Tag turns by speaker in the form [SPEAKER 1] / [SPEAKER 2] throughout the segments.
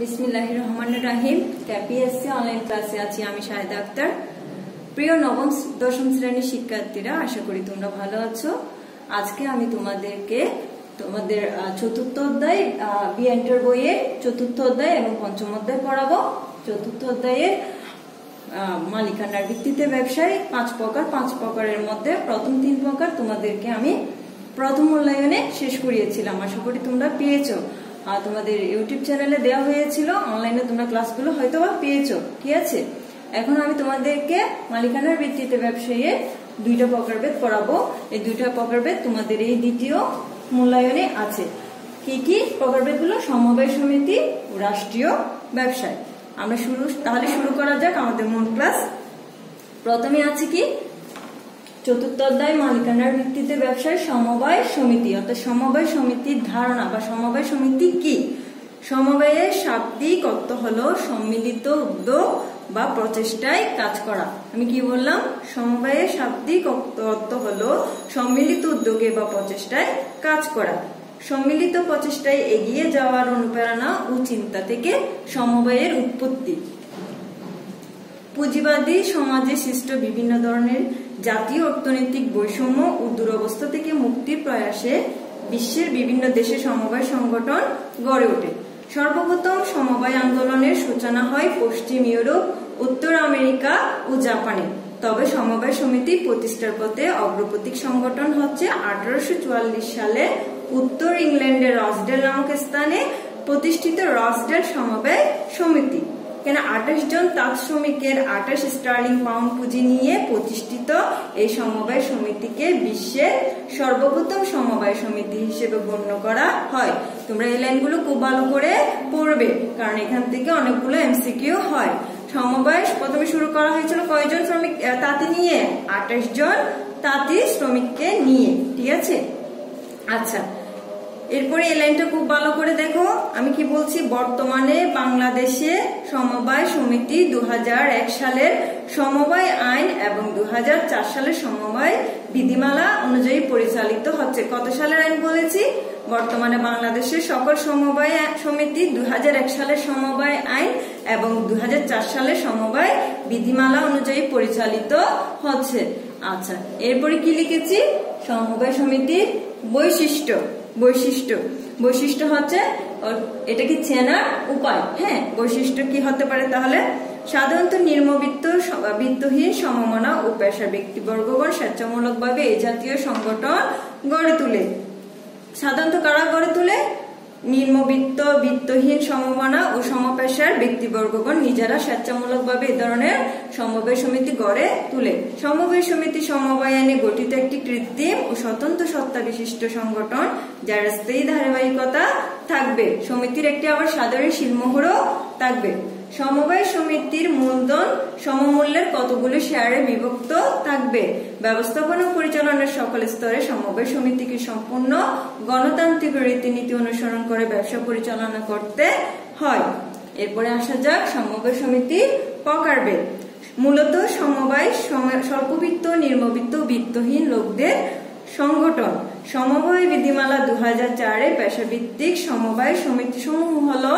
[SPEAKER 1] বিসমিল্লাহ রহমান রাহিম। ক্যাপিএসসি অনলাইন ক্লাসে আছি আমি শাহেদা আক্তার। প্রিয় নবম দশম শ্রেণির শিক্ষার্থীরা, আশা করি তোমরা ভালো আছো। আজকে আমি তোমাদেরকে, তোমাদের চতুর্থ অধ্যায় বিএন্টার বইয়ের চতুর্থ অধ্যায় এবং পঞ্চম অধ্যায় পড়াবো। চতুর্থ অধ্যায়ের মালিকানার ভিত্তিতে ব্যবসায়, পাঁচ প্রকার। পাঁচ প্রকারের মধ্যে প্রথম তিন প্রকার তোমাদেরকে আমি প্রথম মূল্যায়নে শেষ করিয়েছিলাম। আশা করি তোমরা পেয়েছ। তোমাদের ইউটিউব চ্যানেলে দেওয়া হয়েছিল অনলাইনে তোমরা ক্লাসগুলো হয়তো বা পেয়েছ, ঠিক আছে? এখন আমি তোমাদেরকে মালিকানার ভিত্তিতে ব্যবসায়ী দুইটা প্রকারভেদ পড়াবো এই দুইটা প্রকারভেদ তোমাদের এই দ্বিতীয় মূল্যায়নে আছে। কি কি প্রকারভেদগুলো? সমবায় সমিতি, রাষ্ট্রীয় ব্যবসায়। আমরা শুরু, তাহলে শুরু করা যাক আমাদের মূল ক্লাস প্রথমে আছে কি? চতুর্থ অধ্যায় মালিকানার ভিত্তিতে ব্যবসায় সমবায় সমিতি, অর্থাৎ সমবায় সমিতির ধারণা বা সমবায় সমিতি কি? সমবায়ের শাব্দিক অর্থ হলো সম্মিলিত উদ্যোগ বা প্রচেষ্টায় কাজ করা। আমি কি বললাম? সমবায়ের শাব্দিক অর্থ হলো সম্মিলিত উদ্যোগে বা প্রচেষ্টায় কাজ করা। সম্মিলিত প্রচেষ্টায় এগিয়ে যাওয়ার অনুপ্রেরণা ও চিন্তা থেকে সমবায়ের উৎপত্তি। পুঁজিবাদী সমাজে সৃষ্ট বিভিন্ন ধরনের জাতীয় অর্থনৈতিক বৈষম্য ও দুরবস্থা থেকে মুক্তির প্রয়াসে বিশ্বের বিভিন্ন দেশে সমবায় সংগঠন গড়ে ওঠে। সর্বপ্রথম সমবায় আন্দোলনের সূচনা হয় পশ্চিম ইউরোপ, উত্তর আমেরিকা ও জাপানে। তবে সমবায় সমিতি প্রতিষ্ঠার পথে অগ্রপতিক সংগঠন হচ্ছে আঠারোশো চুয়াল্লিশ সালে উত্তর ইংল্যান্ডের রসডেল নামক স্থানে প্রতিষ্ঠিত রসডেল সমবায় সমিতি। কেন আঠাশ জন তাঁত শ্রমিকের আঠাশ স্টার্লিং পাউন্ড পুঁজি নিয়ে প্রতিষ্ঠিত এই সমবায় সমিতিকে বিশ্বের সর্বপ্রথম সমবায় সমিতি হিসেবে গণ্য করা হয়। তোমরা এই লাইনগুলো খুব ভালো করে পড়বে, কারণ এখান থেকে অনেকগুলো এমসিকিউ হয়। সমবায় প্রথমে শুরু করা হয়েছিল কয়জন শ্রমিক তাঁতি নিয়ে? আঠাশ জন তাঁতি শ্রমিককে নিয়ে, ঠিক আছে? আচ্ছা এরপরে এই লাইনটা খুব ভালো করে দেখো। আমি কি বলছি? বর্তমানে বাংলাদেশে সমবায় সমিতি দু হাজার এক সালের সমবায় আইন এবং দু সালের সমবায় বিধিমালা অনুযায়ী পরিচালিত হচ্ছে। কত সালের আইন বলেছি? বর্তমানে বাংলাদেশের সকল সমবায় সমিতি দুই হাজার এক সালের সমবায় আইন এবং দু সালের সমবায় বিধিমালা অনুযায়ী পরিচালিত হচ্ছে। আচ্ছা এরপরে কি লিখেছি? সমবায় সমিতির বৈশিষ্ট্য। বৈশিষ্ট্য। বৈশিষ্ট্য হচ্ছে এটা কি চেনার উপায়? হ্যাঁ বৈশিষ্ট্য কি হতে পারে তাহলে? সাধারণত নির্মবিত্ত বিত্তহীন সমমনা ও পেশার ব্যক্তিবর্গগণ স্বেচ্ছামূলকভাবে এই জাতীয় সংগঠন গড়ে তুলে। সাধারণত কারা গড়ে তুলে? নিম্নবিত্ত, বিত্তহীন, সমমানা ও সমপেশার ব্যক্তিবর্গগণ নিজেরা স্বেচ্ছামূলকভাবে এ ধরনের সমবায় সমিতি গড়ে তুলে। সমবায় সমিতি সমবায়নে গঠিত একটি কৃত্রিম ও স্বতন্ত্র সত্তা বিশিষ্ট সংগঠন, যার স্থায়ী ধারাবাহিকতা থাকবে। সমিতির একটি আবার সাধারণ শিলমোহরও থাকবে। সমবায় সমিতির মূলধন সমমূল্যের কতগুলো শেয়ারে বিভক্ত থাকবে? ব্যবস্থাপনা পরিচালনার সকল স্তরে সমবায় সমিতিকে সম্পূর্ণ গণতান্ত্রিক রীতিনীতি অনুসরণ করে ব্যবসা পরিচালনা করতে হয়। এরপরে আসা যাক সমবায় সমিতির প্রকারভেদ। মূলত সমবায় স্বল্পবিত্ত নির্মবিত্ত বিত্তহীন লোকদের সংগঠন। সমবায় বিধিমালা দু হাজার চারে পেশাভিত্তিক সমবায় সমিতি সমূহ হলো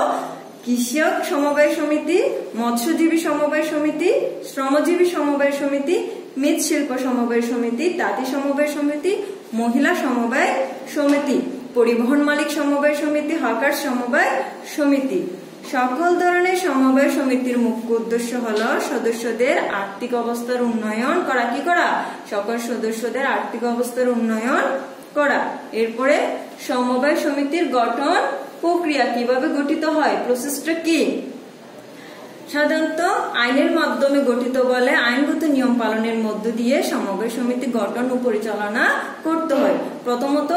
[SPEAKER 1] কৃষক সমবায় সমিতি, মৎস্যজীবী সমবায় সমিতি, শ্রমজীবী সমবায় সমিতি, মৃৎশিল্প সমবায় সমিতি, তাঁতি সমবায় সমিতি, মহিলা সমবায় সমিতি, পরিবহন মালিক সমবায় সমিতি, হকার সমবায় সমিতি। সকল ধরনের সমবায় সমিতির মুখ্য উদ্দেশ্য হল সদস্যদের আর্থিক অবস্থার উন্নয়ন করা। কি করা? সকল সদস্যদের আর্থিক অবস্থার উন্নয়ন করা। এরপরে সমবায় সমিতির গঠন প্রক্রিয়া কীভাবে গঠিত হয়। প্রসেসটা কি? সাধারণত আইনের মাধ্যমে গঠিত বলে আইনগত নিয়ম পালনের মধ্য দিয়ে সমবায় সমিতি গঠন ও পরিচালনা করতে হয়। প্রথমত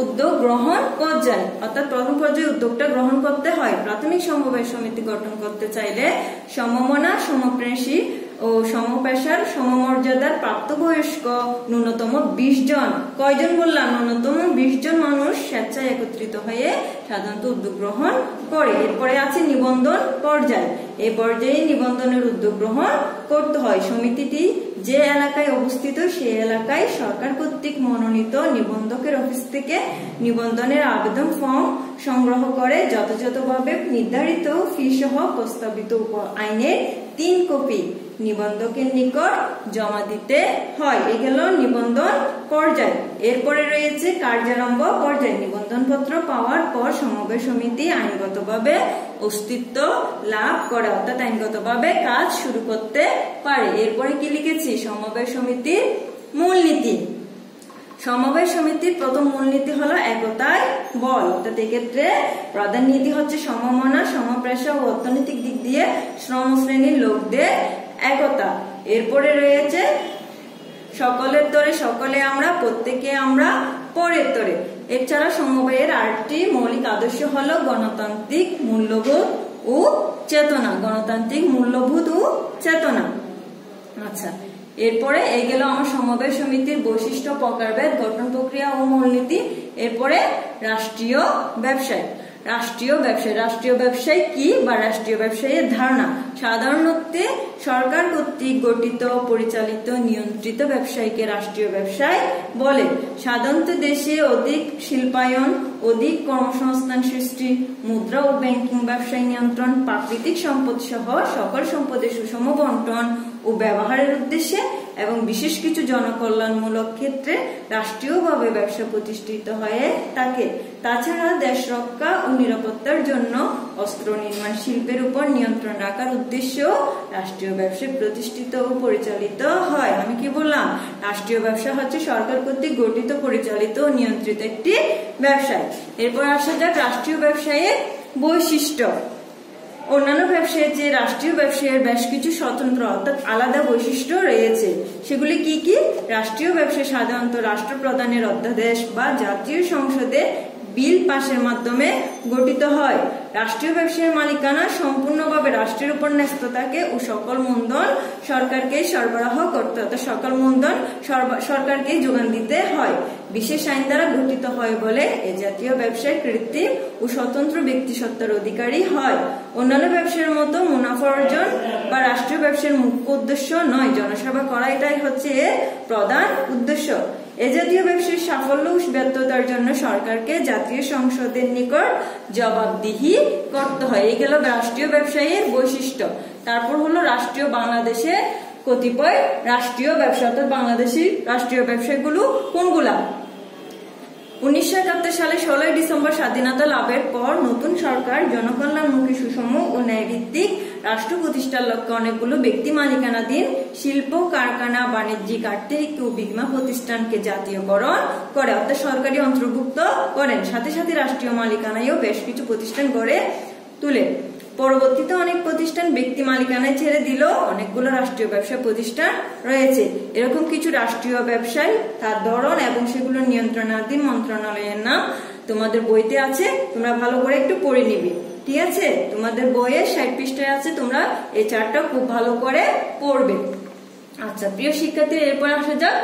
[SPEAKER 1] উদ্যোগ গ্রহণ পর্যায়, অর্থাৎ প্রথম পর্যায়ে উদ্যোগটা গ্রহণ করতে হয়। প্রাথমিক সমবায় সমিতি গঠন করতে চাইলে সমমনা, সমপ্রেষী ও সমপেশার সমমর্যাদার প্রাপ্তবয়স্ক ন্যূনতম বিশ জন। কয়জন বললাম? ন্যূনতম বিশ জন মানুষ স্বেচ্ছায় একত্রিত হয়ে সাধারণত উদ্যোগ গ্রহণ করে। এরপরে আছে নিবন্ধন পর্যায়। এই পর্যায়ে নিবন্ধনের উদ্যোগ গ্রহণ করতে হয়। সমিতিটি যে এলাকায় অবস্থিত, সেই এলাকায় সরকার কর্তৃক মনোনীত নিবন্ধকের অফিস থেকে নিবন্ধনের আবেদন ফর্ম সংগ্রহ করে। যথাযথভাবে নির্ধারিত ফি সহ প্রস্তাবিত আইনের তিন কপি নিবন্ধকের নিকট জমা দিতে হয়। এ গেল নিবন্ধন পর্যায়। এরপরে রয়েছে কার্যারম্ভ পর্যায়। নিবন্ধন পত্র পাওয়ার পর সমবায় সমিতি আইনগতভাবে অস্তিত্ব লাভ করে, অর্থাৎ আইনগতভাবে কাজ শুরু করতে পারে। এরপরে কি লিখেছি? সমবায় সমিতির মূলনীতি। সমবায় সমিতির প্রথম মূলনীতি হলো একতায় বল। অর্থাৎ এক্ষেত্রে প্রধান নীতি হচ্ছে সমমনা সমপ্রেশা ও অর্থনৈতিক দিক দিয়ে শ্রম শ্রেণির লোকদের একতা এরপরে রয়েছে সকলের তরে সকলে আমরা, প্রত্যেকে আমরা, পরের তরে। এছাড়া সমবায়ের আরেকটি মৌলিক আদর্শ হলো গণতান্ত্রিক মূল্যবোধ ও চেতনা। গণতান্ত্রিক মূল্যবোধ ও চেতনা। আচ্ছা এরপরে এই গেল আমার সমবায় সমিতির বৈশিষ্ট্য প্রকারভেদ, গঠন প্রক্রিয়া ও মূলনীতি। এরপরে রাষ্ট্রীয় ব্যবসায়। রাষ্ট্রীয় ব্যবসায় রাষ্ট্রীয় ব্যবসায় কি বা রাষ্ট্রীয় ব্যবসায়ের ধারণা? সাধারণত সরকার কর্তৃক গঠিত, পরিচালিত, নিয়ন্ত্রিত ব্যবসায়ীকে রাষ্ট্রীয় ব্যবসায় বলে। সাধারণত দেশে অধিক শিল্পায়ন, অধিক কর্মসংস্থান সৃষ্টি, মুদ্রা ও ব্যাংকিং, ব্যবসায় নিয়ন্ত্রণ, প্রাকৃতিক সম্পদ সহ সকল সম্পদের সুষম বন্টন ও ব্যবহারের উদ্দেশ্যে এবং বিশেষ কিছু জনকল্যাণমূলক ক্ষেত্রে রাষ্ট্রীয়ভাবে ব্যবসা প্রতিষ্ঠিত হয়ে থাকে। তাছাড়া দেশ রক্ষা ও নিরাপত্তার জন্য অস্ত্র নির্মাণ শিল্পের উপর নিয়ন্ত্রণ রাখার উদ্দেশ্যেও রাষ্ট্রীয় ব্যবসা প্রতিষ্ঠিত ও পরিচালিত হয়। আমি কি বললাম? রাষ্ট্রীয় ব্যবসা হচ্ছে সরকার কর্তৃক গঠিত, পরিচালিত ও নিয়ন্ত্রিত একটি ব্যবসায়। এরপর আসা যাক রাষ্ট্রীয় ব্যবসায়ের বৈশিষ্ট্য। অন্যান্য ব্যবসায়ের যে, রাষ্ট্রীয় ব্যবসায়ের বেশ কিছু স্বতন্ত্র অর্থাৎ আলাদা বৈশিষ্ট্য রয়েছে। সেগুলি কি কি? রাষ্ট্রীয় ব্যবসায় সাধারণত রাষ্ট্রপ্রধানের অধ্যাদেশ বা জাতীয় সংসদে বিল পাশের মাধ্যমে গঠিত হয়। রাষ্ট্রীয় ব্যবসায়ের মালিকানা সম্পূর্ণভাবে রাষ্ট্রের উপর ন্যস্ত থাকে ও সকল মূলধন সরকারকে সরবরাহ করতে অর্থাৎ সকল মূলধন সরকারকে যোগান দিতে হয়। বিশেষ আইন দ্বারা গঠিত হয় বলে এ জাতীয় ব্যবসায় কৃত্রিম ও স্বতন্ত্র ব্যক্তি সত্তার অধিকারী হয়। অন্যান্য ব্যবসার মতো মুনাফা অর্জন বা রাষ্ট্রীয় ব্যবসার মুখ্য উদ্দেশ্য নয়। জনসেবা করা এটাই হচ্ছে প্রধান উদ্দেশ্য। এ জাতীয় ব্যবসার সাফল্য ব্যর্থতার জন্য সরকারকে জাতীয় সংসদের নিকট জবাবদিহি করতে হয়। এই গেল রাষ্ট্রীয় ব্যবসায়ীর বৈশিষ্ট্য। তারপর হলো রাষ্ট্রীয় বাংলাদেশে কতিপয় রাষ্ট্রীয় ব্যবসা, অর্থাৎ বাংলাদেশি রাষ্ট্রীয় ব্যবসাগুলো কোনগুলা? উনিশশো একাত্তর সালে ষোলোই ডিসেম্বর স্বাধীনতা লাভের পর নতুন সরকার, জনকল্যাণমুখী সুষম ও ন্যায়ভিত্তিক রাষ্ট্র প্রতিষ্ঠার লক্ষ্যে অনেকগুলো ব্যক্তি মালিকানাধীন শিল্প, কারখানা, বাণিজ্যিক, আর্থিক ও বিমা প্রতিষ্ঠানকে জাতীয়করণ করে। অর্থাৎ সরকারি অন্তর্ভুক্ত করেন। সাথে সাথে রাষ্ট্রীয় মালিকানায়ও বেশ কিছু প্রতিষ্ঠান গড়ে তুলে। পরবর্তীতে অনেক প্রতিষ্ঠান ব্যক্তি মালিকানায় ছেড়ে দিল। অনেকগুলো রাষ্ট্রীয় ব্যবসা প্রতিষ্ঠান রয়েছে। এরকম কিছু রাষ্ট্রীয় ব্যবসায় তার ধরন এবং সেগুলো নিয়ন্ত্রণাধীন মন্ত্রণালয়ের নাম তোমাদের বইতে আছে। তোমরা ভালো করে একটু পড়ে নিবে। ঠিক আছে? তোমাদের বইয়ে ষাট পৃষ্ঠায় আছে, তোমরা এই চারটা খুব ভালো করে পড়বে। আচ্ছা প্রিয় শিক্ষার্থী এরপর আসা যাক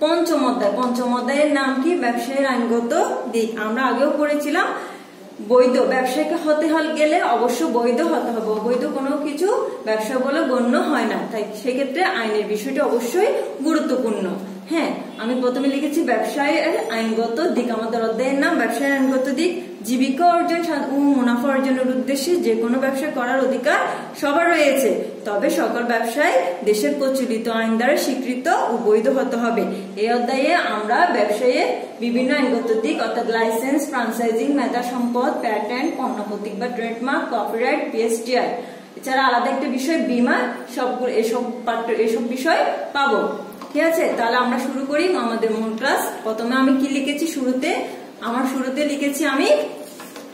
[SPEAKER 1] পঞ্চম অধ্যায়। পঞ্চম অধ্যায়ের নাম কি? ব্যবসায়ের আইনগত দিক। আমরা আগেও পড়েছিলাম, বৈধ ব্যবসায়ীকে হতে গেলে অবশ্য বৈধ হতে হবে। অবৈধ কোনো কিছু ব্যবসা বলে গণ্য হয় না। তাই সেক্ষেত্রে আইনের বিষয়টি অবশ্যই গুরুত্বপূর্ণ। হ্যাঁ আমি প্রথমে লিখেছি ব্যবসায়ের আইনগত দিক, আমাদের অধ্যায়ের নাম ব্যবসায়ের আইনগত দিক। জীবিকা অর্জন ও মুনাফা অর্জনের উদ্দেশ্যে যে কোনো ব্যবসা করার অধিকার সবার রয়েছে। তবে সকল ব্যবসায় দেশের প্রচলিত আইন দ্বারা স্বীকৃত ও বৈধ হতে হবে। এই অধ্যায়ে আমরা ব্যবসায়ের বিভিন্ন আইনগত দিক, অর্থাৎ লাইসেন্স, ফ্রাঞ্চাইজিং, মেধা সম্পদ, প্যাটেন্ট পণ্য প্রতীক বা ট্রেডমার্ক, কপিরাইট পিএসটিআই এছাড়া আলাদা একটা বিষয়, বিমা, সবগুলো এসব পাঠ্য এসব বিষয় পাবো। ঠিক আছে? তাহলে আমরা শুরু করি আমাদের মূল ক্লাস প্রথমে আমি কি লিখেছি শুরুতে? আমার শুরুতে লিখেছি আমি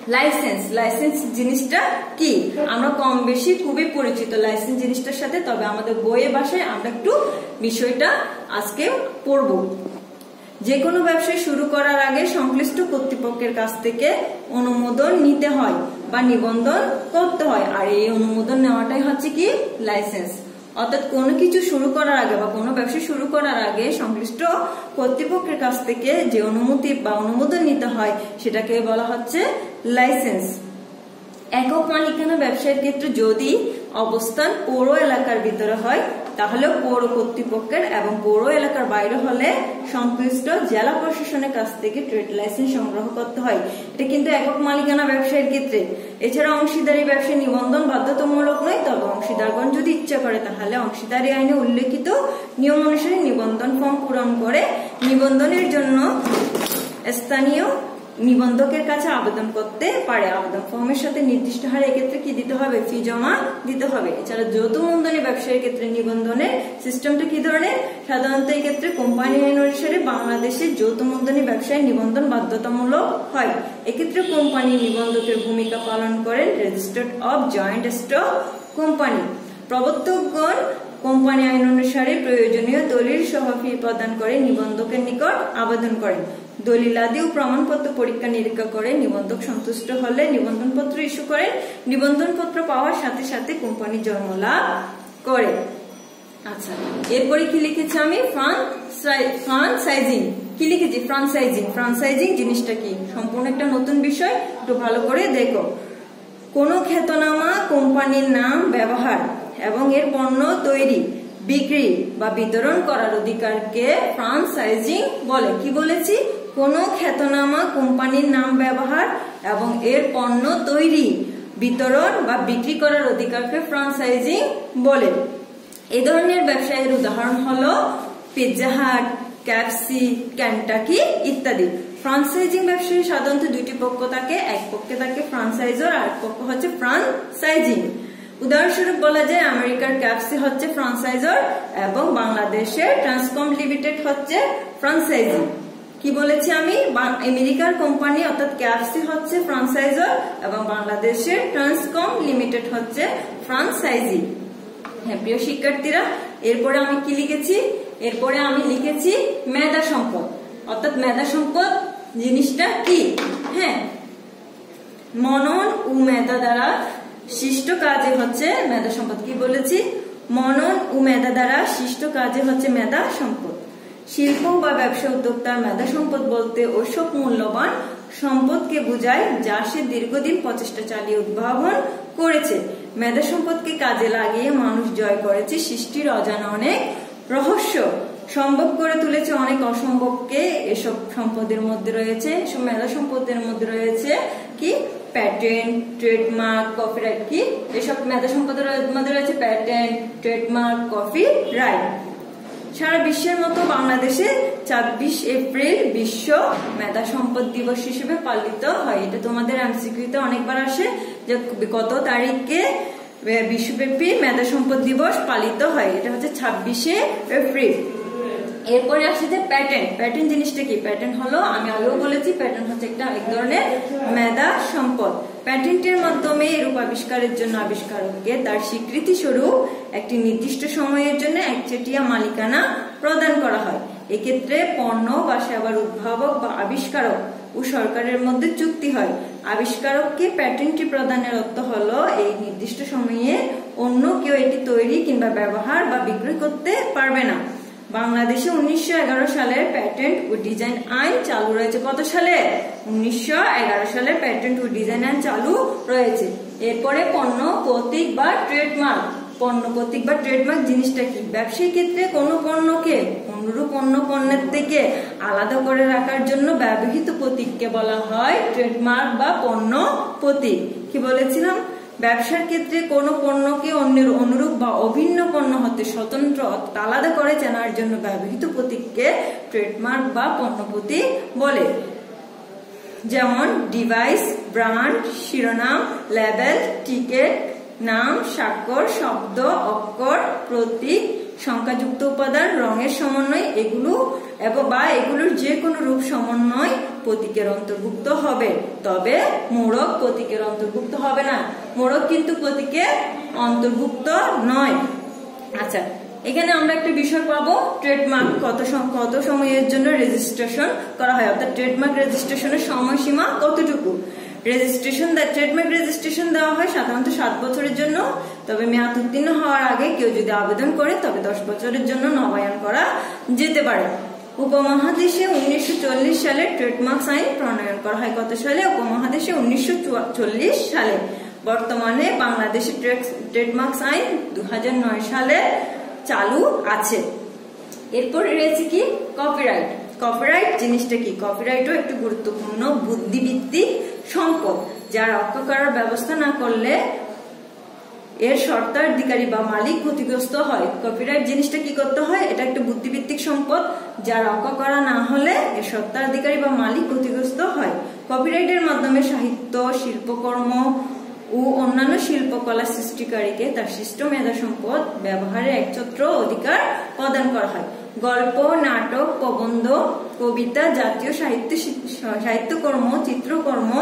[SPEAKER 1] লাইসেন্স লাইসেন্স জিনিসটা কি? আমরা কম বেশি খুবই পরিচিত লাইসেন্স জিনিসটার সাথে, তবে আমাদের বইয়ে বাসায় আমরা একটু বিষয়টা আজকে পড়ব। যে কোনো ব্যবসা শুরু করার আগে সংশ্লিষ্ট কর্তৃপক্ষের কাছ থেকে অনুমোদন নিতে হয় বা নিবন্ধন করতে হয়। আর এই অনুমোদন নেওয়াটাই হচ্ছে কি? লাইসেন্স অর্থাৎ কোনো কিছু শুরু করার আগে বা কোনো ব্যবসা শুরু করার আগে সংশ্লিষ্ট কর্তৃপক্ষের কাছ থেকে যে অনুমতি বা অনুমোদন নিতে হয়, সেটাকে বলা হচ্ছে লাইসেন্স। একক মালিকানা ব্যবসায়ের ক্ষেত্রে যদি অবস্থান পৌর এলাকার ভিতরে হয় তাহলে পৌর কর্তৃপক্ষের এবং পৌর এলাকার বাইরে হলে সংশ্লিষ্ট জেলা প্রশাসনের কাছ থেকে ট্রেড লাইসেন্স সংগ্রহ করতে হয়। এটা কিন্তু একক মালিকানা ব্যবসায়ের ক্ষেত্রে। এছাড়া অংশীদারি ব্যবসায় নিবন্ধন বাধ্যতামূলক নয়, তবে অংশীদারগণ যদি ইচ্ছা করে তাহলে অংশীদারি আইনে উল্লেখিত নিয়ম অনুসারে নিবন্ধন ফর্ম পূরণ করে নিবন্ধনের জন্য স্থানীয় নিবন্ধকের কাছে আবেদন করতে পারে আবেদন ফর্মের সাথে নির্দিষ্ট হারে এক্ষেত্রে কি দিতে হবে? ফি জমা দিতে হবে। এছাড়া যৌথ মূলধনী ব্যবসায়ের ক্ষেত্রে নিবন্ধনের সিস্টেমটা কি ধরনের? সাধারণত ক্ষেত্রে কোম্পানি আইন অনুসারে বাংলাদেশের যৌথ মূলধনী ব্যবসায় নিবন্ধন বাধ্যতামূলক হয়। এক্ষেত্রে কোম্পানি নিবন্ধকের ভূমিকা পালন করেন registered of joint stock company. প্রবর্তকগণ company আইন অনুসারে প্রয়োজনীয় দলিল সহ ফি প্রদান করে নিবন্ধকের নিকট আবেদন করেন। দলিলাদি ও প্রমাণপত্র পরীক্ষা নিরীক্ষা করে, নিবন্ধক সন্তুষ্ট হলে নিবন্ধন পত্র ইস্যু করে নিবন্ধন পত্র পাওয়ার সাথে সাথে কোম্পানি জন্ম লাভ করে। আচ্ছা এরপরে কি লিখেছি আমি? ফ্রান্সাইজিং কি লিখেছি? ফ্রান্সাইজিং ফ্রান্সাইজিং জিনিসটা কি? সম্পূর্ণ একটা নতুন বিষয়, একটু ভালো করে দেখো। কোন খ্যাতনামা কোম্পানির নাম ব্যবহার এবং এর পণ্য তৈরি, বিক্রি বা বিতরণ করার অধিকারকে ফ্রান্সাইজিং বলে। কি বলেছি? কোন খ্যাতনামা কোম্পানির নাম ব্যবহার এবং এর পণ্য তৈরি, বিতরণ বা বিক্রি করার অধিকারকে ফ্রান্সাইজিং বলে। এ ধরনের ব্যবসায়ের উদাহরণ হল পিৎজা হাট ক্যাপসি ক্যান্টাকি ইত্যাদি। ফ্রান্সাইজিং ব্যবসায়ী সাধারণত দুইটি পক্ষ থাকে, এক পক্ষে থাকে ফ্রান্সাইজর আর এক পক্ষ হচ্ছে ফ্রান্সাইজিং উদাহরণস্বরূপ বলা যায়, আমেরিকার ক্যাপসি হচ্ছে ফ্রান্সাইজর এবং বাংলাদেশের ট্রান্সকম লিমিটেড হচ্ছে ফ্রান্সাইজিং কি বলেছি আমি? আমেরিকার কোম্পানি অর্থাৎ ক্যাপসি হচ্ছে ফ্রান্সাইজার এবং বাংলাদেশের ট্রান্সকম লিমিটেড হচ্ছে ফ্রান্সাইজি হ্যাঁ প্রিয় শিক্ষার্থীরা, এরপরে আমি কি লিখেছি? এরপরে আমি লিখেছি মেধা সম্পদ। অর্থাৎ মেধা সম্পদ জিনিসটা কি? হ্যাঁ মনন ও মেধা দ্বারা সৃষ্ট কাজে হচ্ছে মেধা সম্পদ। কি বলেছি? মনন ও মেধা দ্বারা সৃষ্ট কাজে হচ্ছে মেধা সম্পদ। শিল্প বা ব্যবসা উদ্যোক্তার মেধা সম্পদ বলতে ওইসব মূল্যবান সম্পদকে বোঝায় যা সে দীর্ঘদিন প্রচেষ্টা চালিয়ে উদ্ভাবন করেছে। মেধা সম্পদকে কাজে লাগিয়ে মানুষ জয় করেছে সৃষ্টির অজানা অনেক রহস্য। সম্ভব করে তুলেছে অনেক অসম্ভবকে। এসব সম্পদের মধ্যে রয়েছে, এসব মেধা সম্পদের মধ্যে রয়েছে কি? প্যাটেন্ট ট্রেডমার্ক কপিরাইট কি? এসব মেধা সম্পদের মধ্যে রয়েছে প্যাটেন্ট ট্রেডমার্ক কপি রাইট সারা বিশ্বের মতো বাংলাদেশে ছাব্বিশ এপ্রিল বিশ্ব মেধা সম্পদ দিবস হিসেবে পালিত হয়। এটা তোমাদের এমসিকিউতে অনেকবার আসে যে কত তারিখে বিশ্বব্যাপী মেধা সম্পদ দিবস পালিত হয়। এটা হচ্ছে ছাব্বিশে এপ্রিল। এরপরে আসে যে প্যাটেন্ট প্যাটেন্ট জিনিসটা কি? প্যাটেন্ট হলো, আমি আগেও বলেছি প্যাটেন্ট হচ্ছে একটা এক ধরনের মেধা সম্পদ। প্যাটেন্টের মাধ্যমে রূপ আবিষ্কারের জন্য আবিষ্কারককে তার স্বীকৃতি স্বরূপ একটি নির্দিষ্ট সময়ের জন্য একচেটিয়া মালিকানা প্রদান করা হয়। এক্ষেত্রে পণ্য বা সেবার উদ্ভাবক বা আবিষ্কারক ও সরকারের মধ্যে চুক্তি হয়। আবিষ্কারককে প্যাটেন্টটি প্রদানের অর্থ হলো এই নির্দিষ্ট সময়ে অন্য কেউ এটি তৈরি কিংবা ব্যবহার বা বিক্রয় করতে পারবে না। বাংলাদেশে উনিশশো এগারো সালের প্যাটেন্ট ও ডিজাইন আইন চালু রয়েছে কত সালে? উনিশশো এগারো সালে প্যাটেন্ট ও ডিজাইন আইন চালু রয়েছে। এরপরে পণ্য, প্রতীক বা ট্রেডমার্ক পণ্য, প্রতীক বা ট্রেডমার্ক জিনিসটা কি? ব্যবসায়ী ক্ষেত্রে কোনো পণ্যকে, অনুরূপ অন্য পণ্যের থেকে আলাদা করে রাখার জন্য ব্যবহৃত প্রতীককে বলা হয় ট্রেডমার্ক বা পণ্য প্রতীক। কি বলেছিলাম? ব্যবসার ক্ষেত্রে কোনো পণ্যকে অন্যের অনুরূপ বা অভিন্ন পণ্য হতে স্বতন্ত্র আলাদা করে চেনার জন্য ব্যবহৃত প্রতীককে ট্রেডমার্ক বা পণ্য প্রতীক বলে। যেমন ডিভাইস ব্র্যান্ড শিরোনাম লেবেল টিকেট নাম স্বাক্ষর শব্দ, অক্ষর, প্রতীক, সংখ্যাযুক্ত উপাদান, রঙের সমন্বয়, এগুলো বা এগুলোর যে কোনো রূপ সমন্বয় প্রতীকের অন্তর্ভুক্ত হবে। তবে মোড়ক প্রতীকের অন্তর্ভুক্ত হবে না। মোড়ক কিন্তু প্রতীকের অন্তর্ভুক্ত নয়। আচ্ছা এখানে আমরা একটা বিষয় পাবো, ট্রেডমার্ক কত কত সময়ের জন্য রেজিস্ট্রেশন করা হয়। অর্থাৎ ট্রেডমার্ক রেজিস্ট্রেশনের সময়সীমা কতটুকু? রেজিস্ট্রেশন দেয় ট্রেডমার্ক রেজিস্ট্রেশন দেওয়া হয় সাধারণত সাত বছরের জন্য। তবে মেয়াদ উত্তীর্ণ হওয়ার আগে কেউ যদি আবেদন করে, তবে দশ বছরের জন্য নবায়ন করা যেতে পারে। উপমহাদেশে উনিশশো চল্লিশ সালে ট্রেডমার্ক আইন প্রণয়ন করা হয়। কত সালে উপমহাদেশে উনিশশো সালে। বর্তমানে বাংলাদেশে ট্রেডমার্ক আইন দু হাজার নয় সালে চালু আছে। এরপরে রয়েছে কি? কপিরাইট কপিরাইট জিনিসটা কি? কপিরাইটও একটি গুরুত্বপূর্ণ। বুদ্ধিভিত্তিক সম্পদ। যা রক্ষা করার ব্যবস্থা না করলে এর স্বত্বাধিকারী বা মালিক ক্ষতিগ্রস্ত হয়। কপিরাইট জিনিসটা কি করতে হয়? এটা একটা বুদ্ধিভিত্তিক সম্পদ। যা রক্ষা করা না হলে এর স্বত্বাধিকারী বা মালিক ক্ষতিগ্রস্ত হয়। কপিরাইটের মাধ্যমে সাহিত্য, শিল্পকর্ম ও অন্যান্য শিল্পকলা সৃষ্টিকারীকে তার সৃষ্ট মেধা সম্পদ, ব্যবহারের একছত্র অধিকার প্রদান করা হয়। গল্প, নাটক, প্রবন্ধ কবিতা, জাতীয় সাহিত্য সাহিত্যকর্ম, চিত্রকর্ম,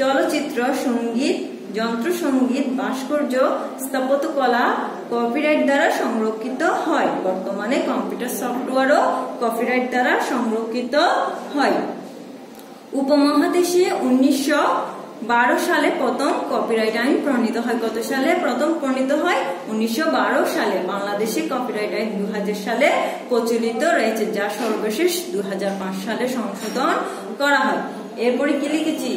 [SPEAKER 1] চলচ্চিত্র, সংগীত যন্ত্র সংগীত ভাস্কর্য, স্থাপত্যকলা কপিরাইট দ্বারা সংরক্ষিত হয়। বর্তমানে কম্পিউটার সফটওয়্যারও কপিরাইট দ্বারা সংরক্ষিত হয়। উপমহাদেশে উনিশশো বারো সালে প্রথম কপিরাইট আইন প্রণীত হয়। কত সালে? প্রথম প্রণীত হয় উনিশশো বারো সালে। বাংলাদেশে কপিরাইট আইন দু হাজার সালে প্রচলিত রয়েছে, যা সর্বশেষ দু হাজার পাঁচ সালে সংশোধন করা হয়। এরপরে কি লিখেছি?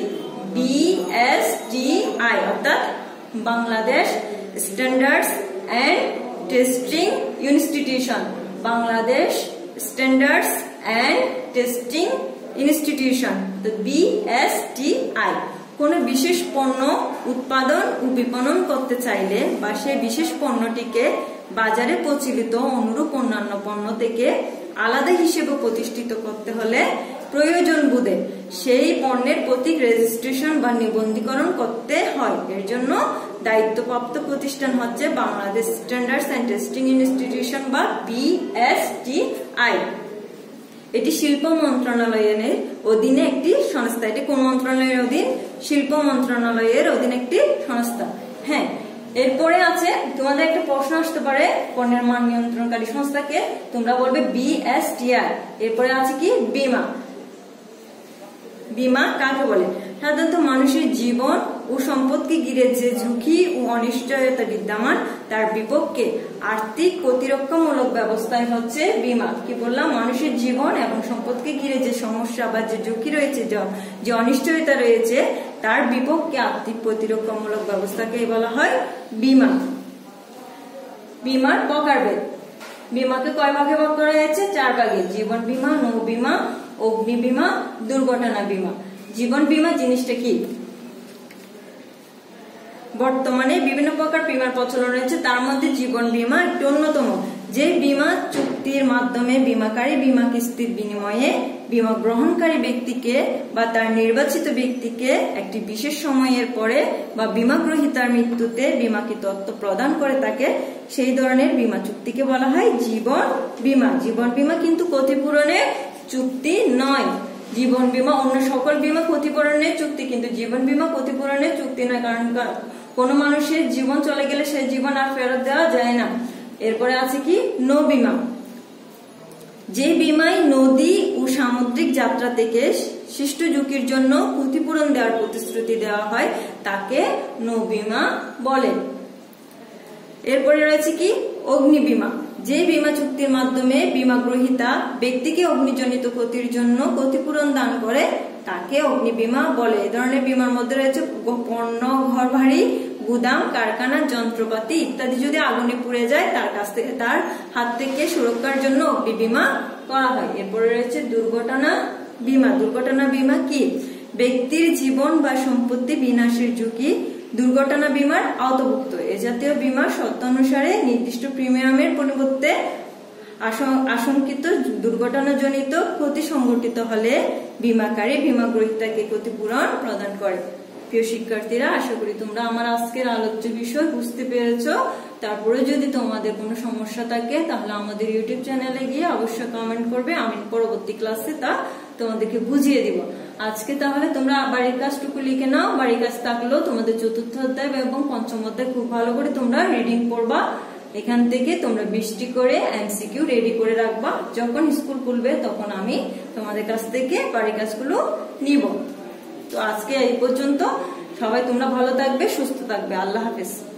[SPEAKER 1] বিএসটিআই অর্থাৎ Bangladesh standards and testing institution Bangladesh standards and testing institution তো বিএসটিআই কোনো বিশেষ পণ্য উৎপাদন ও বিপণন করতে চাইলে বা সেই বিশেষ পণ্যটিকে বাজারে প্রচলিত অনুরূপ অন্যান্য পণ্য থেকে আলাদা হিসেবে প্রতিষ্ঠিত করতে হলে প্রয়োজন বোধে সেই পণ্যের প্রতীক রেজিস্ট্রেশন বা নিবন্ধীকরণ করতে হয়। এর জন্য দায়িত্বপ্রাপ্ত প্রতিষ্ঠান হচ্ছে Bangladesh standards and testing institution বা বিএসটিআই এটি শিল্প মন্ত্রণালয়ের অধীনে একটি সংস্থা। এটি কোন মন্ত্রণালয়ের অধীন? শিল্প মন্ত্রণালয়ের অধীনে একটি সংস্থা। হ্যাঁ এরপরে আছে, তোমাদের একটা প্রশ্ন আসতে পারে, পণ্যের মান নিয়ন্ত্রণকারী সংস্থাকে, তোমরা বলবে বিএসটিআই এরপরে আছে কি? বিমা। বিমা কাকে বলে? সাধারণত মানুষের জীবন ও সম্পদকে ঘিরে যে ঝুঁকি ও অনিশ্চয়তা বিদ্যমান, তার বিপক্ষে আর্থিক প্রতিরক্ষামূলক ব্যবস্থায় হচ্ছে বিমা কি বললাম? মানুষের জীবন এবং সম্পদকে ঘিরে যে সমস্যা বা যে ঝুঁকি রয়েছে, যে অনিশ্চয়তা রয়েছে, তার বিপক্ষে আর্থিক প্রতিরক্ষামূলক ব্যবস্থাকে বলা হয় বিমা বিমার প্রকারভেদ বিমাকে কয় ভাগে ভাগ করা হয়েছে? চার ভাগে। জীবন বিমা, নৌ বিমা, অগ্নি বিমা, দুর্ঘটনা বিমা। জীবন বিমা জিনিসটা কি? বর্তমানে বিভিন্ন প্রকার বিমার প্রচলন রয়েছে। তার মধ্যে জীবন বিমা একটি অন্যতম। যে বিমা চুক্তির মাধ্যমে বিমাকারী বিমা কিস্তির বিনিময়ে বিমা গ্রহণকারী ব্যক্তিকে বা তার নির্বাচিত ব্যক্তিকে একটি বিশেষ সময়ের পরে বা বিমা গ্রহীতার মৃত্যুতে বিমাকে তথ্য প্রদান করে তাকে, সেই ধরনের বিমা চুক্তিকে বলা হয় জীবন বিমা। জীবন বিমা কিন্তু ক্ষতিপূরণের চুক্তি নয়। জীবন বিমা অন্য সকল বিমা ক্ষতিপূরণের চুক্তি, কিন্তু জীবন বিমা ক্ষতিপূরণের চুক্তি নয়। কারণ কোন মানুষের জীবন চলে গেলে সেই জীবন আর ফেরত দেওয়া যায় না। এরপরে আছে কি? নৌ বিমা। যে বিমায় নদী ও সামুদ্রিক যাত্রা থেকে সৃষ্ট ঝুঁকির জন্য ক্ষতিপূরণ দেওয়ার প্রতিশ্রুতি দেওয়া হয়, তাকে নৌ বিমা বলে। এরপরে রয়েছে কি? অগ্নি বিমা। যে বিমা চুক্তির মাধ্যমে বিমা গ্রহীতা ব্যক্তিকে অগ্নিজনিত ক্ষতির জন্য ক্ষতিপূরণ দান করে তাকে অগ্নি বিমা বলে। এ ধরনের বিমার মধ্যে রয়েছে পণ্য ঘর ভারী গুদাম, কারখানা, যন্ত্রপাতি ইত্যাদি যদি আগুনে পুড়ে যায়, তার কাছ থেকে তার হাত থেকে সুরক্ষার জন্য অগ্নি বিমা করা হয়। এরপরে রয়েছে দুর্ঘটনা বিমা। দুর্ঘটনা বিমা কি? ব্যক্তির জীবন বা সম্পত্তি বিনাশের ঝুঁকি। দুর্ঘটনা বিমার আওতভুক্ত। এ জাতীয় বিমা সত্য অনুসারে নির্দিষ্ট প্রিমিয়ামের পরিবর্তে আশঙ্কিত দুর্ঘটনাজনিত ক্ষতি সংঘটিত হলে বিমাকারী বিমা গ্রহীতাকে ক্ষতিপূরণ প্রদান করে। প্রিয় শিক্ষার্থীরা, আশা করি তোমরা আমার আজকের আলোচ্য বিষয় বুঝতে পেরেছ। তারপরে যদি তোমাদের কোনো সমস্যা থাকে, তাহলে আমাদের ইউটিউব চ্যানেলে গিয়ে অবশ্যই কমেন্ট করবে। আমি পরবর্তী ক্লাসে তা তোমাদেরকে বুঝিয়ে দিব। আজকে তাহলে তোমরা বাড়ির কাজটুকু লিখে নাও। বাড়ির কাজ থাকলেও তোমাদের চতুর্থ অধ্যায় এবং পঞ্চম অধ্যায় খুব ভালো করে তোমরা রিডিং পড়বা। এখান থেকে তোমরা বৃষ্টি করে এমসিকিউ রেডি করে রাখবা। যখন স্কুল খুলবে, তখন আমি তোমাদের কাছ থেকে বাড়ির কাজগুলো নিব। তো আজকে এই পর্যন্ত। সবাই তোমরা ভালো থাকবে, সুস্থ থাকবে। আল্লাহ হাফেজ।